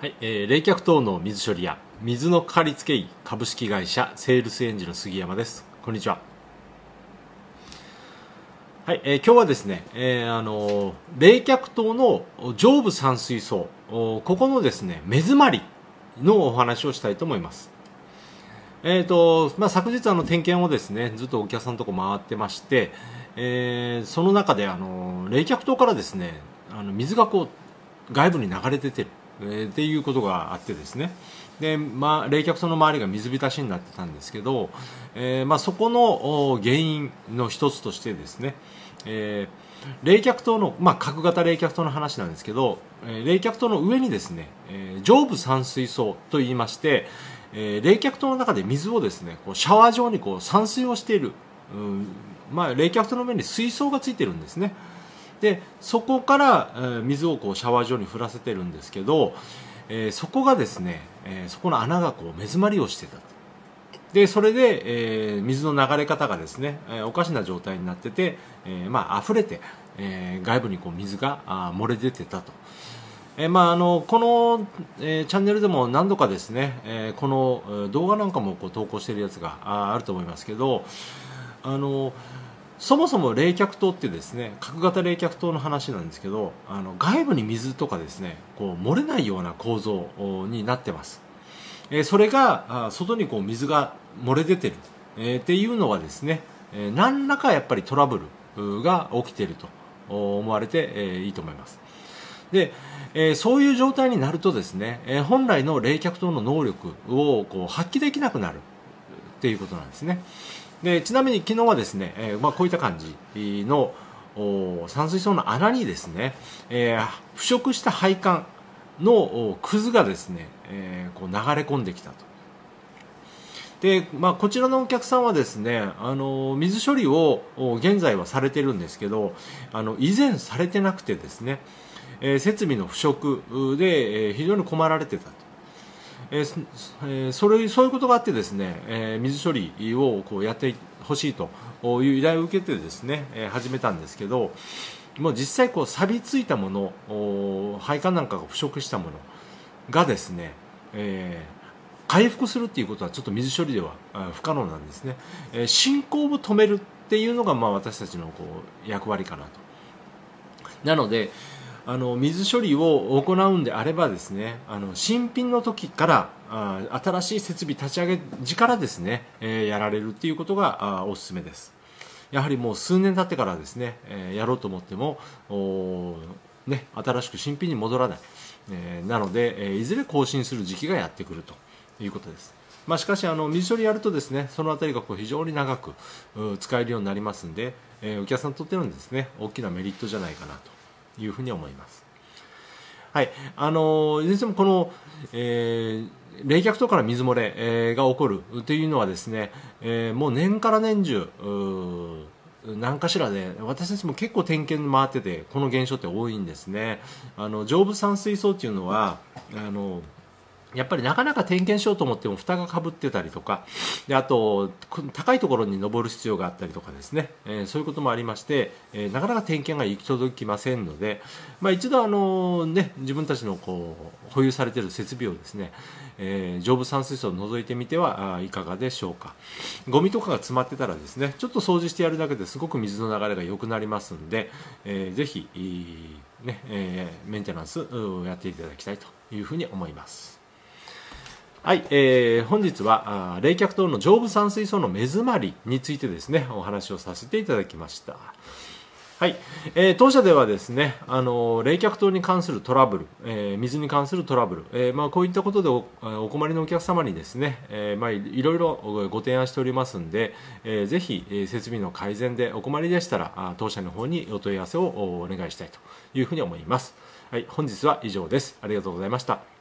はい、えー、冷却等の水処理や水のかかりつけ医株式会社セールスエンジンの杉山です。こんにちは。はい、えー、今日はですね、えー、あの冷却等の上部散水槽ここのですね目詰まりのお話をしたいと思います。えーとまあ、昨日あの点検をですねずっとお客さんのとこ回ってまして、えー、その中であの冷却塔からですねあの水がこう外部に流れ出てる。えー、っていうことがあってですねで、まあ、冷却層の周りが水浸しになってたんですけど、えーまあ、そこの原因の一つとしてですね、えー、冷却塔の、まあ、角型冷却塔の話なんですけど、えー、冷却塔の上にですね、えー、上部散水槽といいまして、えー、冷却塔の中で水をですねこうシャワー状にこう散水をしている、うんまあ、冷却塔の上に水槽がついてるんですね。でそこから、えー、水をこうシャワー状に降らせてるんですけど、えー、そこがですね、えー、そこの穴がこう目詰まりをしてたでそれで、えー、水の流れ方がですね、えー、おかしな状態になってて、えー、まあ溢れて、えー、外部にこう水があ漏れ出てたと。えまあ、あのこの、えー、チャンネルでも何度かですね、えー、この動画なんかもこう投稿しているやつがああると思いますけどあのそもそも冷却塔ってですね角型冷却塔の話なんですけどあの外部に水とかですねこう漏れないような構造になってます、えー、それが外にこう水が漏れ出てる、えー、っていうのはですね、えー、何らかやっぱりトラブルが起きていると思われて、えー、いいと思います。で、えー、そういう状態になるとですね、えー、本来の冷却塔の能力をこう発揮できなくなる。っていうことなんですねでちなみに昨日はですね、えーまあ、こういった感じの散水槽の穴にですね、えー、腐食した配管のくずがですね、えー、こう流れ込んできたと。でまあ、こちらのお客さんはですねあの水処理を現在はされてるんですけどあの以前されてなくてですね、えー、設備の腐食で、え、非常に困られてたとえーえー、それそういうことがあってですね、えー、水処理をこうやってほしいという依頼を受けてですね、えー、始めたんですけどもう実際こう錆びついたもの配管なんかが腐食したものがですね、えー、回復するっていうことはちょっと水処理では不可能なんですね、えー、進行を止めるっていうのがまあ私たちのこう役割かなと。なので、あの水処理を行うんであればですねあの新品の時からあ新しい設備立ち上げ時からですね、えー、やられるっていうことがあおすすめです。やはりもう数年経ってからですね、えー、やろうと思ってもね、新しく新品に戻らない、えー、なので、え、いずれ更新する時期がやってくるということです。まあ、しかしあの水処理やるとですねその辺りがこう非常に長く使えるようになりますので、えー、お客さんにとってのですね大きなメリットじゃないかなと。いうふうに思います。はい、あのいずれにしてもこの、えー、冷却塔から水漏れ、えー、が起こるというのはですね、えー、もう年から年中何かしらで私たちも結構点検回っててこの現象って多いんですねあの上部散水槽っていうのはあのやっぱりなかなか点検しようと思っても蓋がかぶってたりとかであと高いところに登る必要があったりとかですね、えー、そういうこともありまして、えー、なかなか点検が行き届きませんので、まあ、一度あの、ね、自分たちのこう保有されている設備をですね、えー、上部散水槽を覗いてみてはいかがでしょうかゴミとかが詰まってたらですねちょっと掃除してやるだけですごく水の流れが良くなりますので、えー、ぜひ、ねえ、メンテナンスをやっていただきたいというふうに思います。はい、えー、本日は冷却塔の上部散水槽の目詰まりについてですねお話をさせていただきました。はい、えー、当社ではですね、あの冷却塔に関するトラブル、えー、水に関するトラブル、えー、まあ、こういったことでお困りのお客様にですね、え、まあ、いろいろご提案しておりますので、えー、ぜひ、設備の改善でお困りでしたら当社の方にお問い合わせをお願いしたいというふうに思います。はい、本日は以上です。ありがとうございました。